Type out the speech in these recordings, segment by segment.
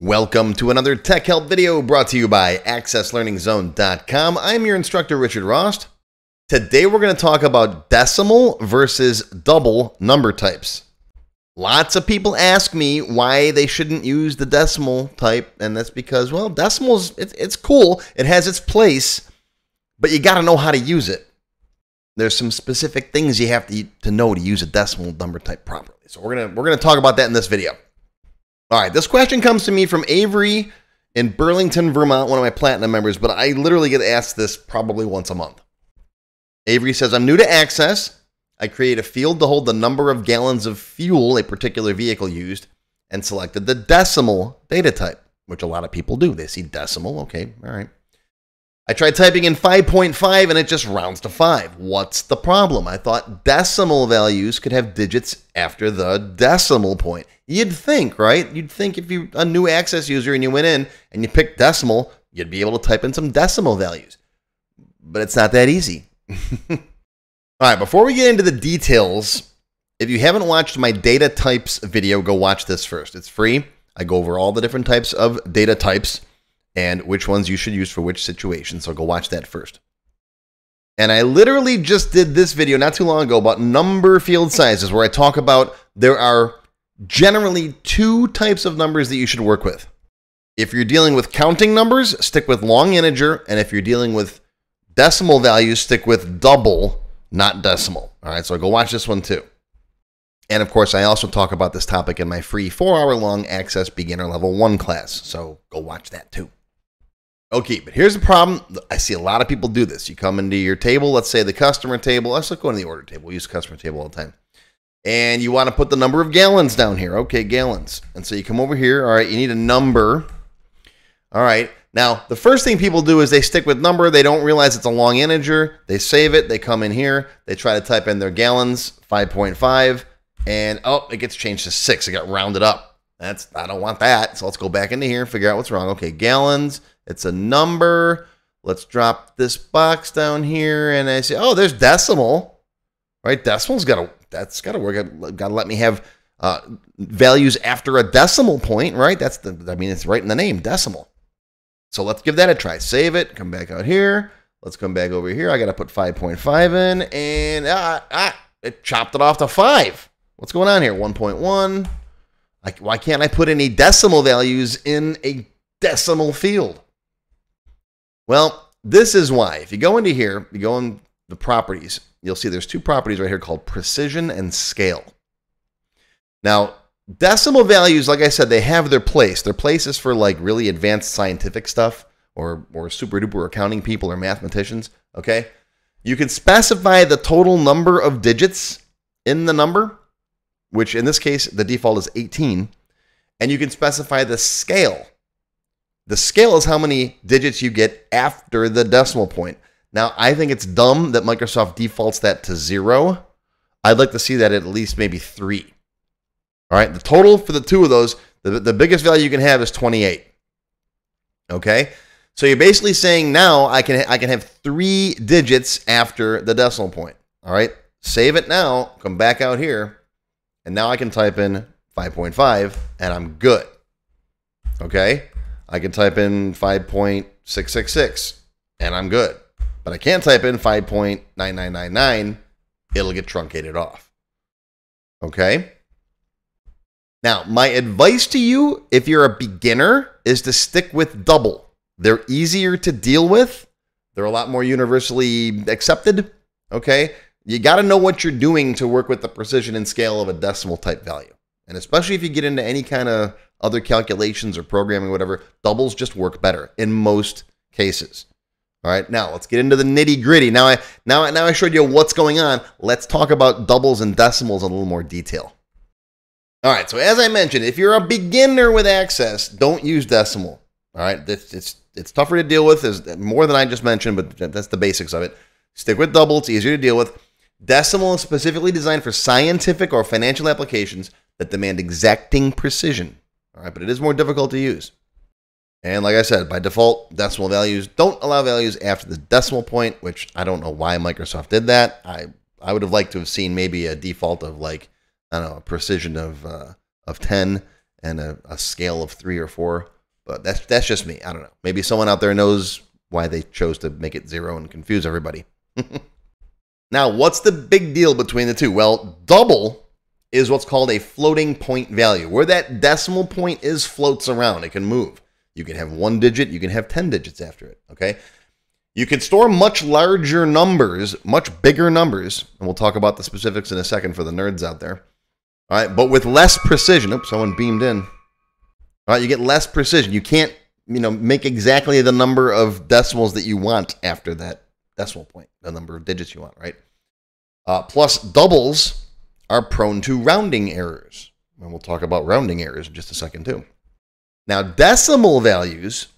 Welcome to another Tech Help video brought to you by AccessLearningZone.com. I'm your instructor, Richard Rost. Today we're going to talk about decimal versus double number types. Lots of people ask me why they shouldn't use the decimal type, and that's because, well, decimals, it's, it's cool, it has its place, but you got to know how to use it. There's some specific things you have to, to know to use a decimal number type properly. So we're gonna we're gonna talk about that in this video. All right, this question comes to me from Avery in Burlington, Vermont, one of my platinum members, but I literally get asked this probably once a month. Avery says, I'm new to Access. I create a field to hold the number of gallons of fuel a particular vehicle used and selected the decimal data type, which a lot of people do. They see decimal. Okay, all right. I tried typing in 5.5 and it just rounds to 5. What's the problem? I thought decimal values could have digits after the decimal point. You'd think, right? You'd think if you're a new access user and you went in and you picked decimal, you'd be able to type in some decimal values. But it's not that easy. All right, before we get into the details, if you haven't watched my data types video, go watch this first. It's free. I go over all the different types of data types and which ones you should use for which situation. So go watch that first. And I literally just did this video not too long ago about number field sizes, where I talk about there are generally two types of numbers that you should work with. If you're dealing with counting numbers, stick with long integer. And if you're dealing with decimal values, stick with double, not decimal. All right, so go watch this one too. And of course, I also talk about this topic in my free four hour long Access Beginner Level 1 class. So go watch that too. Okay, but here's the problem. I see a lot of people do this. You come into your table, let's say the customer table. Let's go into the order table. We use customer table all the time. And you want to put the number of gallons down here. Okay, gallons. And so you come over here. All right, you need a number. All right. Now, the first thing people do is they stick with number. They don't realize it's a long integer. They save it. They come in here. They try to type in their gallons, 5.5. And oh, it gets changed to six. It got rounded up. That's I don't want that. So let's go back into here, and figure out what's wrong. Okay, gallons. It's a number. Let's drop this box down here, and I say, oh, there's decimal, right? Decimal's got to that's got to work. Got to let me have uh, values after a decimal point, right? That's the I mean, it's right in the name, decimal. So let's give that a try. Save it. Come back out here. Let's come back over here. I got to put 5.5 in, and ah, ah, it chopped it off to five. What's going on here? 1.1. Like, why can't I put any decimal values in a decimal field? Well, this is why. If you go into here, you go in the properties, you'll see there's two properties right here called precision and scale. Now, decimal values, like I said, they have their place. Their place is for like really advanced scientific stuff or, or super duper accounting people or mathematicians. Okay. You can specify the total number of digits in the number, which in this case, the default is 18. And you can specify the scale. The scale is how many digits you get after the decimal point. Now, I think it's dumb that Microsoft defaults that to zero. I'd like to see that at least maybe three. All right, the total for the two of those, the, the biggest value you can have is 28. Okay, so you're basically saying now I can I can have three digits after the decimal point. All right, save it now. Come back out here, and now I can type in 5.5, and I'm good. Okay, I can type in 5.666 and I'm good. But I can't type in 5.9999, it'll get truncated off. Okay? Now, my advice to you, if you're a beginner, is to stick with double. They're easier to deal with, they're a lot more universally accepted. Okay? You got to know what you're doing to work with the precision and scale of a decimal type value. And especially if you get into any kind of other calculations or programming, whatever, doubles just work better in most cases. All right, now let's get into the nitty gritty. Now I now now I showed you what's going on. Let's talk about doubles and decimals in a little more detail. All right, so as I mentioned, if you're a beginner with Access, don't use decimal. All right, it's it's, it's tougher to deal with. There's more than I just mentioned, but that's the basics of it. Stick with double; it's easier to deal with. Decimal is specifically designed for scientific or financial applications that demand exacting precision. All right, but it is more difficult to use. And like I said, by default, decimal values don't allow values after the decimal point, which I don't know why Microsoft did that. I I would have liked to have seen maybe a default of like I don't know a precision of uh, of ten and a, a scale of three or four. But that's that's just me. I don't know. Maybe someone out there knows why they chose to make it zero and confuse everybody. now, what's the big deal between the two? Well, double is what's called a floating point value. Where that decimal point is floats around. It can move. You can have one digit, you can have 10 digits after it. Okay. You can store much larger numbers, much bigger numbers, and we'll talk about the specifics in a second for the nerds out there. All right, but with less precision. Oops, someone beamed in. All right, you get less precision. You can't, you know, make exactly the number of decimals that you want after that decimal point, the number of digits you want, right? Uh, plus, doubles are prone to rounding errors. And we'll talk about rounding errors in just a second, too. Now, decimal values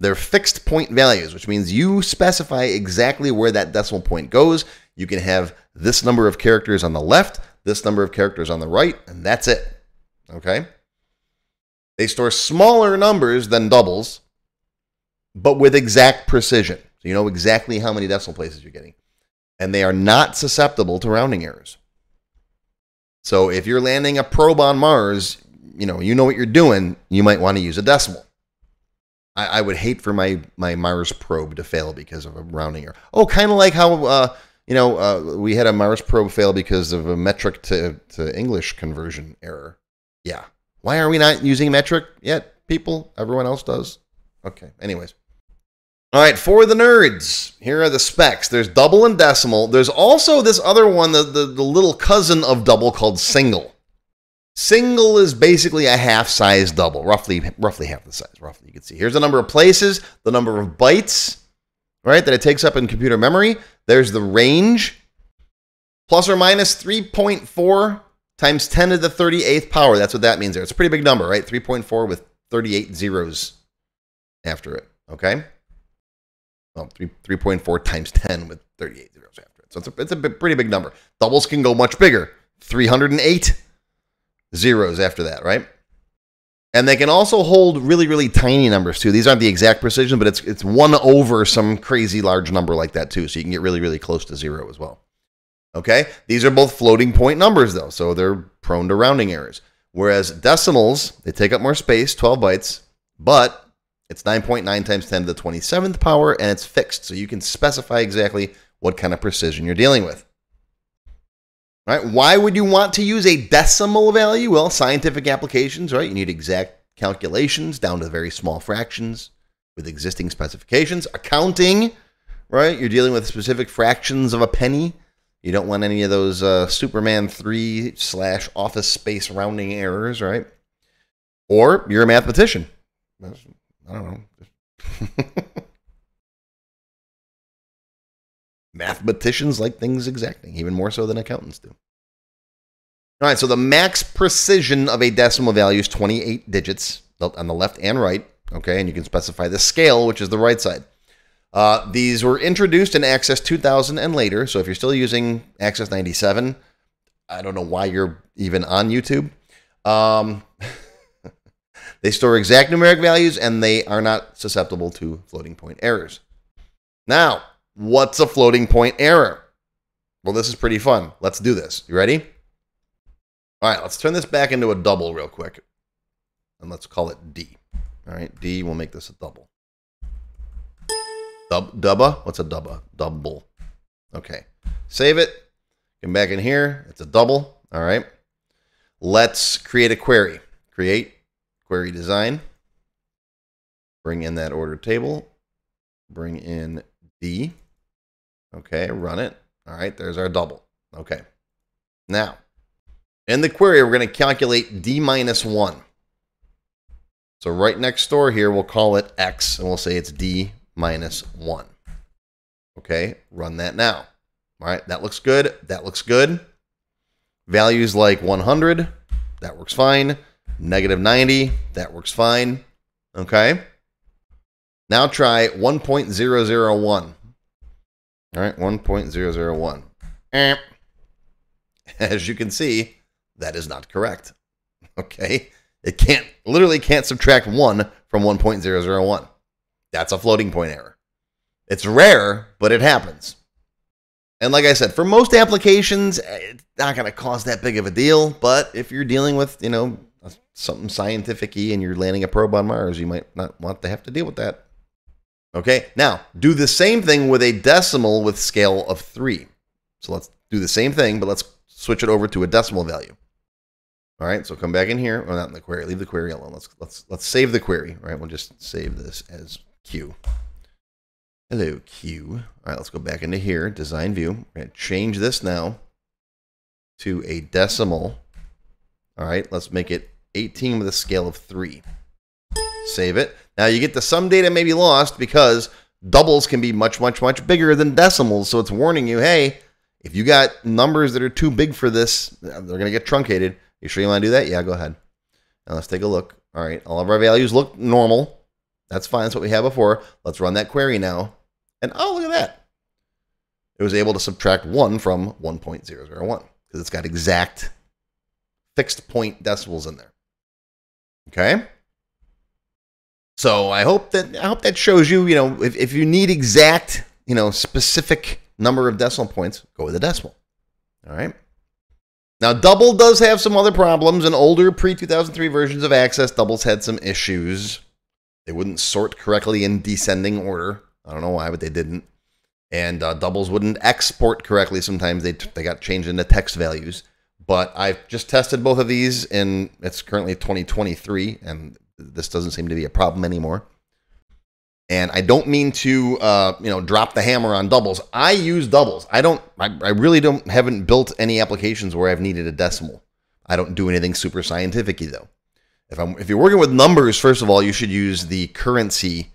they're fixed point values, which means you specify exactly where that decimal point goes. You can have this number of characters on the left, this number of characters on the right, and that's it. Okay? They store smaller numbers than doubles, but with exact precision. So you know exactly how many decimal places you're getting. And they are not susceptible to rounding errors. So if you're landing a probe on Mars, you know, you know what you're doing, you might want to use a decimal. I, I, would hate for my my Mars probe to fail because of a rounding error. Oh, kind of like how uh, you know uh, we had a Mars probe fail because of a metric to to English conversion error. Yeah, why are we not using metric yet, people? Everyone else does. Okay. Anyways. All right, for the nerds, here are the specs. There's double and decimal. There's also this other one, the, the, the little cousin of double called single. Single is basically a half size double, roughly roughly half the size. Roughly, you can see. Here's the number of places, the number of bytes, right, that it takes up in computer memory. There's the range, plus or minus 3.4 times 10 to the 38th power. That's what that means there. It's a pretty big number, right? 3.4 with 38 zeros after it, okay? Well, 3, 3.4 times 10 with 38 zeros after it. So it's a, it's a pretty big number. Doubles can go much bigger. 308 zeros after that, right? And they can also hold really, really tiny numbers too. These aren't the exact precision, but it's it's one over some crazy large number like that too. So you can get really, really close to zero as well. Okay? These are both floating point numbers though, so they're prone to rounding errors. Whereas decimals, they take up more space, 12 bytes, but it's 9.9 times 10 to the 27th power and it's fixed. So you can specify exactly what kind of precision you're dealing with. Right? Why would you want to use a decimal value? Well, scientific applications, right? You need exact calculations down to very small fractions with existing specifications. Accounting, right? You're dealing with specific fractions of a penny. You don't want any of those uh, Superman 3 slash office space rounding errors, right? Or you're a mathematician. I don't know. Mathematicians like things exacting, even more so than accountants do. All right, so the max precision of a decimal value is 28 digits on the left and right. Okay, and you can specify the scale, which is the right side. Uh, these were introduced in Access 2000 and later. So if you're still using Access 97, I don't know why you're even on YouTube. Um, they store exact numeric values and they are not susceptible to floating point errors. Now, What's a floating point error? Well, this is pretty fun. Let's do this. You ready? All right, let's turn this back into a double real quick. And let's call it D. All right, D, we'll make this a double. Dub, dubba? What's a dubba? Double. Okay. Save it. Come back in here. It's a double. All right. Let's create a query. Create query design. Bring in that order table. Bring in D. Okay, run it. All right, there's our double. Okay. Now, in the query, we're going to calculate d minus 1. So right next door here, we'll call it x, and we'll say it's d minus 1. Okay, run that now. All right, that looks good. That looks good. Values like 100, that works fine. Negative 90, that works fine. Okay. Now try 1.001. All right, 1.001. Eh. As you can see, that is not correct. Okay? It can't, literally can't subtract 1 from 1.001. That's a floating point error. It's rare, but it happens. And like I said, for most applications, eh, it's not going to cause that big of a deal. But if you're dealing with, you know, something scientific and you're landing a probe on Mars, you might not want to have to deal with that. Okay, now do the same thing with a decimal with scale of three. So let's do the same thing, but let's switch it over to a decimal value. All right, so come back in here. Oh, not in the query. Leave the query alone. Let's let's let's save the query. All right, we'll just save this as Q. Hello, Q. All right, let's go back into here, design view. We're to change this now to a decimal. All right, let's make it 18 with a scale of 3. Save it. Now you get the some data may be lost because doubles can be much, much, much bigger than decimals. So it's warning you, hey, if you got numbers that are too big for this, they're going to get truncated. You sure you want to do that? Yeah, go ahead. Now let's take a look. All right, all of our values look normal. That's fine. That's what we had before. Let's run that query now. And oh, look at that. It was able to subtract 1 from 1.001 because it's got exact fixed point decimals in there. Okay? So I hope that I hope that shows you, you know, if, if you need exact, you know, specific number of decimal points, go with a decimal. All right. Now, double does have some other problems. In older pre 2003 versions of Access, doubles had some issues. They wouldn't sort correctly in descending order. I don't know why, but they didn't. And uh, doubles wouldn't export correctly. Sometimes they, they got changed into text values. But I've just tested both of these, and it's currently 2023, and this doesn't seem to be a problem anymore. And I don't mean to, uh, you know, drop the hammer on doubles. I use doubles. I don't. I, I really don't. Haven't built any applications where I've needed a decimal. I don't do anything super scientific though. If I'm if you're working with numbers, first of all, you should use the currency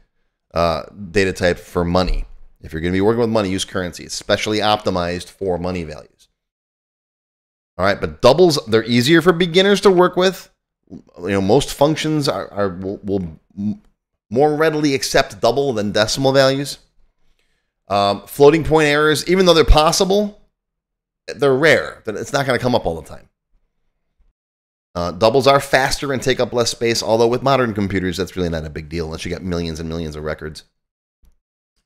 uh, data type for money. If you're going to be working with money, use currency. It's specially optimized for money values. All right, but doubles they're easier for beginners to work with. You know, most functions are, are will, will more readily accept double than decimal values. Um, floating point errors, even though they're possible, they're rare. It's not going to come up all the time. Uh, doubles are faster and take up less space, although with modern computers, that's really not a big deal unless you got millions and millions of records.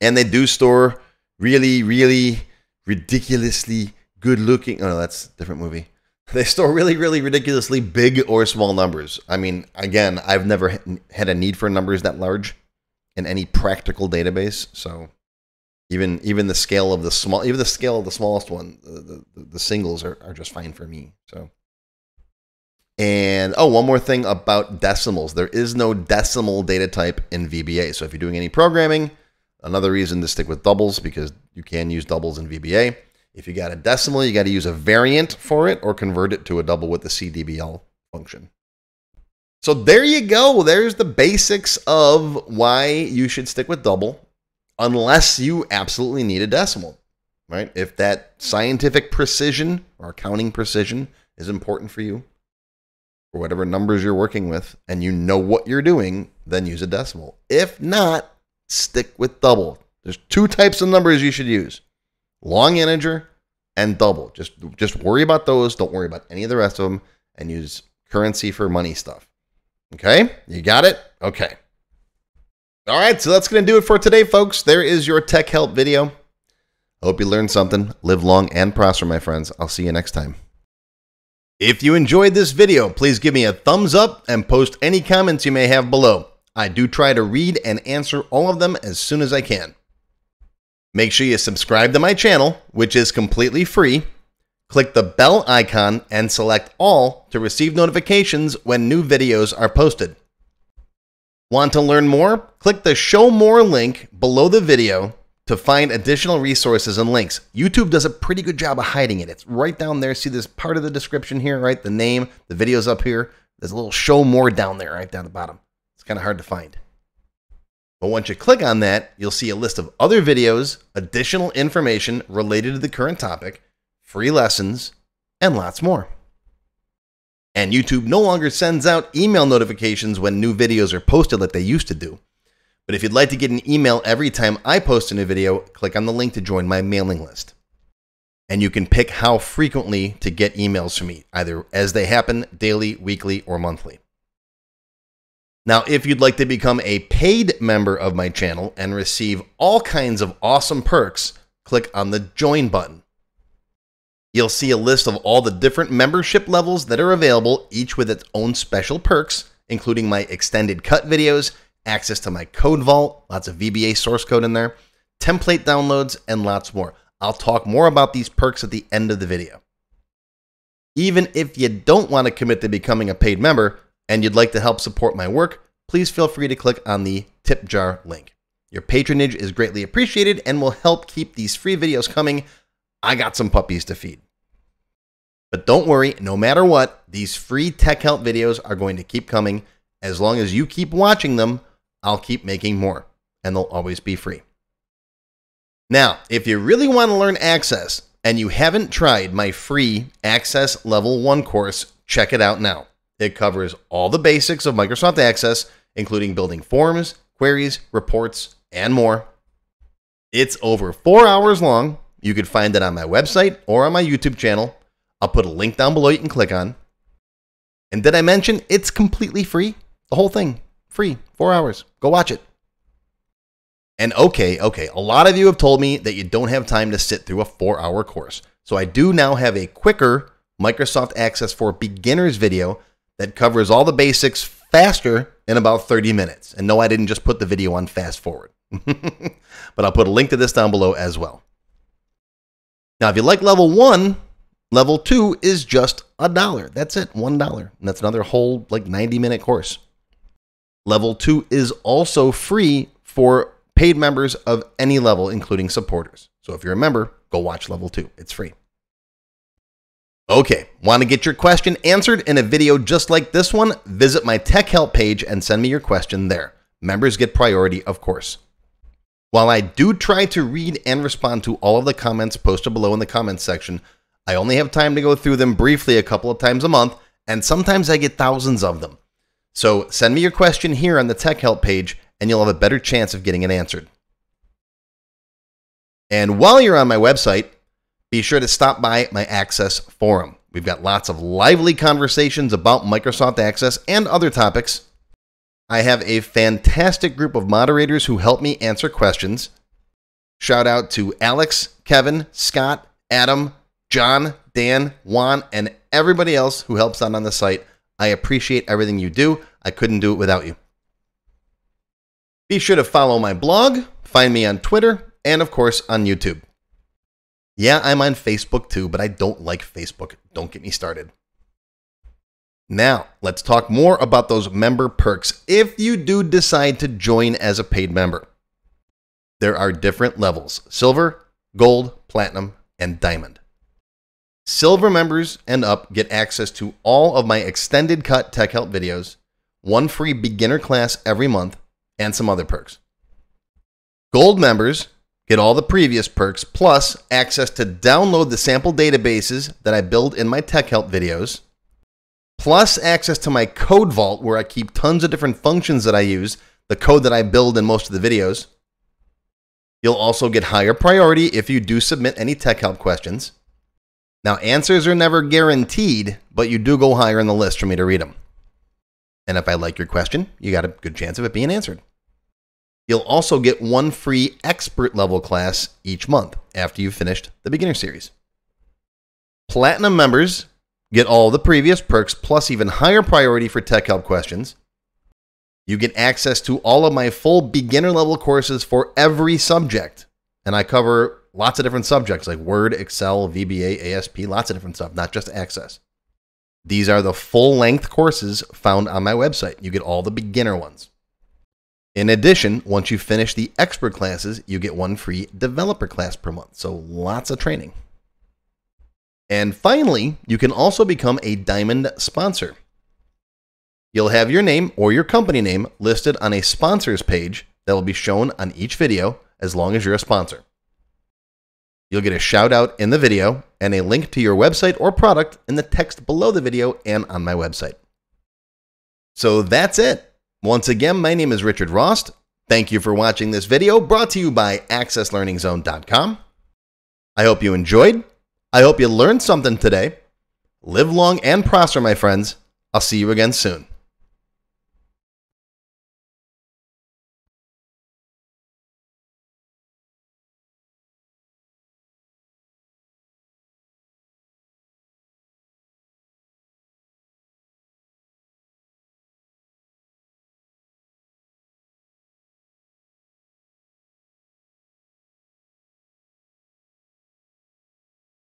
And they do store really, really ridiculously good looking. Oh, no, that's a different movie. They store really, really ridiculously big or small numbers. I mean, again, I've never had a need for numbers that large in any practical database. So even even the scale of the small, even the scale of the smallest one, the, the, the singles are, are just fine for me. So and oh, one more thing about decimals. There is no decimal data type in VBA. So if you're doing any programming, another reason to stick with doubles because you can use doubles in VBA. If you got a decimal, you got to use a variant for it or convert it to a double with the CDBL function. So there you go. There's the basics of why you should stick with double unless you absolutely need a decimal, right? If that scientific precision or accounting precision is important for you, or whatever numbers you're working with and you know what you're doing, then use a decimal. If not, stick with double. There's two types of numbers you should use. Long integer and double. Just just worry about those, don't worry about any of the rest of them and use currency for money stuff. Okay? You got it? Okay. All right, so that's going to do it for today, folks. There is your tech help video. Hope you learned something. Live long and prosper, my friends. I'll see you next time. If you enjoyed this video, please give me a thumbs up and post any comments you may have below. I do try to read and answer all of them as soon as I can. Make sure you subscribe to my channel, which is completely free. Click the bell icon and select all to receive notifications when new videos are posted. Want to learn more? Click the show more link below the video to find additional resources and links. YouTube does a pretty good job of hiding it. It's right down there. See this part of the description here, right? The name, the video's up here. There's a little show more down there, right down the bottom. It's kind of hard to find. But once you click on that, you'll see a list of other videos, additional information related to the current topic, free lessons, and lots more. And YouTube no longer sends out email notifications when new videos are posted like they used to do. But if you'd like to get an email every time I post a new video, click on the link to join my mailing list. And you can pick how frequently to get emails from me, either as they happen daily, weekly, or monthly. Now, if you'd like to become a paid member of my channel and receive all kinds of awesome perks, click on the join button. You'll see a list of all the different membership levels that are available, each with its own special perks, including my extended cut videos, access to my code vault, lots of VBA source code in there, template downloads, and lots more. I'll talk more about these perks at the end of the video. Even if you don't want to commit to becoming a paid member and you'd like to help support my work, please feel free to click on the tip jar link. Your patronage is greatly appreciated and will help keep these free videos coming. I got some puppies to feed. But don't worry, no matter what, these free tech help videos are going to keep coming. As long as you keep watching them, I'll keep making more, and they'll always be free. Now, if you really want to learn Access and you haven't tried my free Access Level 1 course, check it out now. It covers all the basics of Microsoft Access, including building forms, queries, reports, and more. It's over four hours long. You can find it on my website or on my YouTube channel. I'll put a link down below you can click on. And did I mention it's completely free? The whole thing, free, four hours. Go watch it. And okay, okay, a lot of you have told me that you don't have time to sit through a four hour course. So I do now have a quicker Microsoft Access for Beginners video that covers all the basics faster in about 30 minutes. And no, I didn't just put the video on fast forward, but I'll put a link to this down below as well. Now, if you like level one, level two is just a dollar. That's it, one dollar. And that's another whole like 90 minute course. Level two is also free for paid members of any level, including supporters. So if you're a member, go watch level two. It's free. Okay, want to get your question answered in a video just like this one? Visit my tech help page and send me your question there. Members get priority, of course. While I do try to read and respond to all of the comments posted below in the comments section, I only have time to go through them briefly a couple of times a month, and sometimes I get thousands of them. So send me your question here on the tech help page, and you'll have a better chance of getting it answered. And while you're on my website, be sure to stop by my Access forum. We've got lots of lively conversations about Microsoft Access and other topics. I have a fantastic group of moderators who help me answer questions. Shout out to Alex, Kevin, Scott, Adam, John, Dan, Juan, and everybody else who helps out on the site. I appreciate everything you do. I couldn't do it without you. Be sure to follow my blog, find me on Twitter, and of course on YouTube. Yeah, I'm on Facebook too, but I don't like Facebook. Don't get me started. Now, let's talk more about those member perks if you do decide to join as a paid member. There are different levels silver, gold, platinum, and diamond. Silver members and up get access to all of my extended cut tech help videos, one free beginner class every month, and some other perks. Gold members get all the previous perks plus access to download the sample databases that I build in my tech help videos, plus access to my code vault where I keep tons of different functions that I use, the code that I build in most of the videos. You'll also get higher priority if you do submit any tech help questions. Now, answers are never guaranteed, but you do go higher in the list for me to read them. And if I like your question, you got a good chance of it being answered. You'll also get one free expert level class each month after you've finished the beginner series. Platinum members get all the previous perks plus even higher priority for tech help questions. You get access to all of my full beginner level courses for every subject. And I cover lots of different subjects like Word, Excel, VBA, ASP, lots of different stuff, not just Access. These are the full length courses found on my website. You get all the beginner ones. In addition, once you finish the expert classes, you get one free developer class per month. So lots of training. And finally, you can also become a diamond sponsor. You'll have your name or your company name listed on a sponsors page that will be shown on each video as long as you're a sponsor. You'll get a shout out in the video and a link to your website or product in the text below the video and on my website. So that's it. Once again, my name is Richard Rost. Thank you for watching this video brought to you by AccessLearningZone.com. I hope you enjoyed. I hope you learned something today. Live long and prosper, my friends. I'll see you again soon.